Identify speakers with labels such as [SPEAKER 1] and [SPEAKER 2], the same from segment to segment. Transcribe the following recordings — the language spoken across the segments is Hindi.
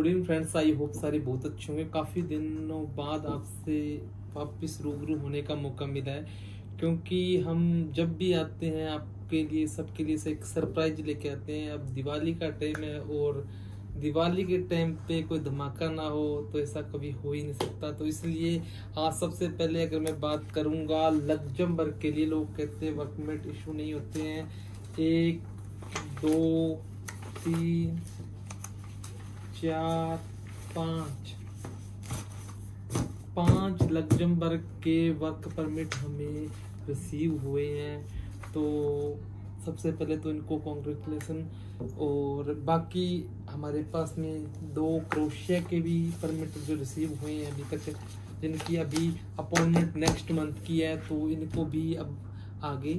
[SPEAKER 1] Good evening friends I hope सारे बहुत अच्छे होंगे। काफ़ी दिनों बाद आपसे वापस रूबरू होने का मौका मिला है, क्योंकि हम जब भी आते हैं, आपके लिए, सबके लिए से एक सरप्राइज़ लेके आते हैं। अब दिवाली का टाइम है और दिवाली के टाइम पे कोई धमाका ना हो तो ऐसा कभी हो ही नहीं सकता। तो इसलिए आज सबसे पहले अगर मैं बात करूँगा लग्जमबर्ग के लिए लोग कहते हैं वर्कमेट इशू नहीं होते हैं। एक, दो, तीन चार, पाँच। पाँच लग्जमबर्ग के वर्क परमिट हमें रिसीव हुए हैं। तो सबसे पहले तो इनको कॉन्ग्रेचुलेसन और बाकी हमारे पास में दो क्रोशिया के भी परमिट जो रिसीव हुए हैं अभी तक, जिनकी अभी अपॉइंटमेंट नेक्स्ट मंथ की है तो इनको भी अब आगे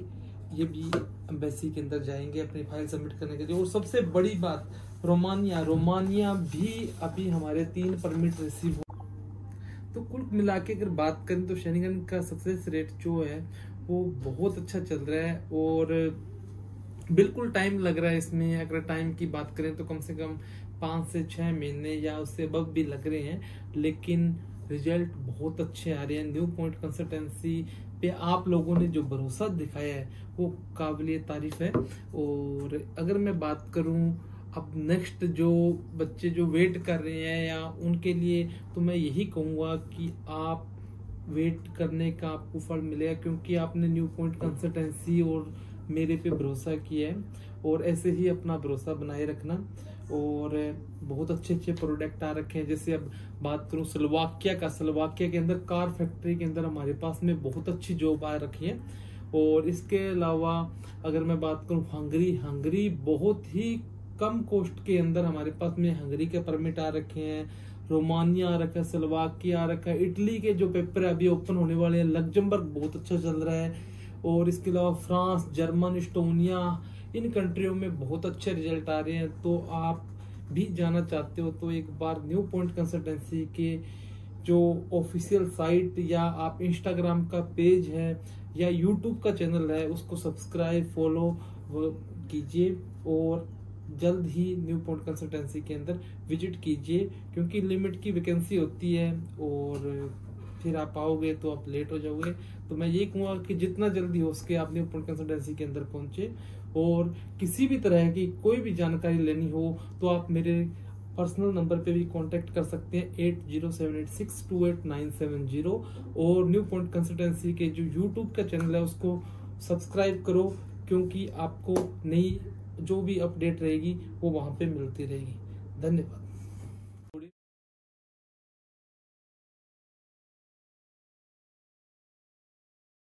[SPEAKER 1] ये भी एम्बेसी के अंदर जाएँगे अपनी फ़ाइल सबमिट करने के लिए। और सबसे बड़ी बात, रोमानिया। रोमानिया भी अभी हमारे तीन परमिट रिसीव हो तो कुल मिला के अगर बात करें तो शनिगन का सक्सेस रेट जो है, वो बहुत अच्छा चल रहा है और बिल्कुल टाइम लग रहा है इसमें। अगर टाइम की बात करें तो कम से कम पाँच से छः महीने या उससे अब भी लग रहे हैं, लेकिन रिज़ल्ट बहुत अच्छे आ रहे हैं। न्यू पॉइंट कंसल्टेंसी पे आप लोगों ने जो भरोसा दिखाया है, वो काबिल तारीफ़ है। और अगर मैं बात करूँ, अब नेक्स्ट जो बच्चे जो वेट कर रहे हैं या उनके लिए तो मैं यही कहूँगा कि आप वेट करने का आपको फल मिलेगा, क्योंकि आपने न्यू पॉइंट कंसल्टेंसी और मेरे पे भरोसा किया है। और ऐसे ही अपना भरोसा बनाए रखना। और बहुत अच्छे अच्छे प्रोडक्ट आ रखे हैं। जैसे अब बात करूँ सलवाकिया का, सलवाकिया के अंदर कार फैक्ट्री के अंदर हमारे पास में बहुत अच्छी जॉब आ रखी है। और इसके अलावा अगर मैं बात करूँ हंगरी हंगरी बहुत ही कम कॉस्ट के अंदर हमारे पास में हंगरी के परमिट आ रखे हैं। रोमानिया आ रखा है, सलवाकिया आ रखा है, इटली के जो पेपर अभी ओपन होने वाले हैं, लग्जमबर्ग बहुत अच्छा चल रहा है। और इसके अलावा फ्रांस, जर्मन, इस्टोनिया, इन कंट्रियों में बहुत अच्छे रिज़ल्ट आ रहे हैं। तो आप भी जाना चाहते हो तो एक बार न्यू पॉइंट कंसल्टेंसी के जो ऑफिशियल साइट या आप इंस्टाग्राम का पेज है या यूट्यूब का चैनल है, उसको सब्सक्राइब फॉलो कीजिए और जल्द ही न्यू पॉइंट कंसल्टेंसी के अंदर विज़िट कीजिए, क्योंकि लिमिट की वैकेंसी होती है और फिर आप आओगे तो आप लेट हो जाओगे। तो मैं ये कहूँगा कि जितना जल्दी हो सके आप न्यू पॉइंट कंसल्टेंसी के अंदर पहुँचे और किसी भी तरह की कोई भी जानकारी लेनी हो तो आप मेरे पर्सनल नंबर पे भी कांटेक्ट कर सकते हैं eight zero seven eight six two eight nine seven zero और न्यू पॉइंट कंसल्टेंसी के जो यूट्यूब का चैनल है उसको सब्सक्राइब करो क्योंकि आपको नई जो भी अपडेट रहेगी वो वहाँ पे मिलती रहेगी। धन्यवाद।